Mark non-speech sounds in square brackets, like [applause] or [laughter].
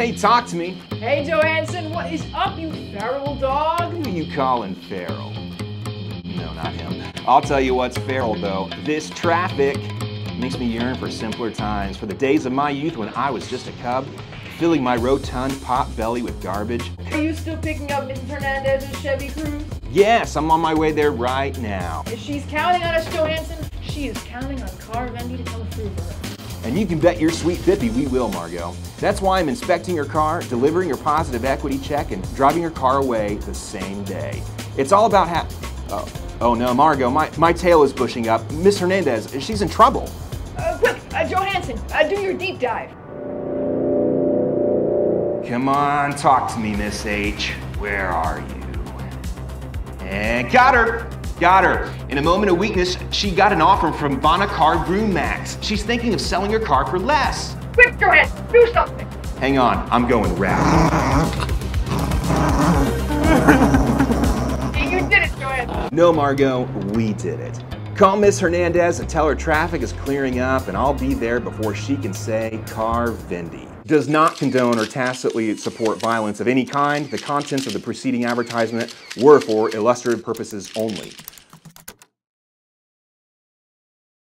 Hey, talk to me. Hey, Johansson, what is up, you feral dog? Who are you calling feral? No, not him. I'll tell you what's feral, though. This traffic makes me yearn for simpler times, for the days of my youth when I was just a cub, filling my rotund pot belly with garbage. Are you still picking up Mrs. Hernandez's Chevy Cruze? Yes, I'm on my way there right now. If she's counting on us, Johansson, she is counting on CarVendee to come through for her. And you can bet your sweet Bippy we will, Margot. That's why I'm inspecting your car, delivering your positive equity check, and driving your car away the same day. It's all about how. Oh, oh no, Margot, my, my tail is bushing up. Miss Hernandez, she's in trouble. Uh, quick, uh, Johansson, uh, do your deep dive. Come on, talk to me, Miss H. Where are you? And got her! Got her. In a moment of weakness, she got an offer from Bonacar Max. She's thinking of selling her car for less. Quick, Johansson, do something. Hang on, I'm going rap. [laughs] You did it, Johansson. No, Margot, we did it. Call Miss Hernandez and tell her traffic is clearing up, and I'll be there before she can say CarVendee. Does not condone or tacitly support violence of any kind. The contents of the preceding advertisement were for illustrative purposes only.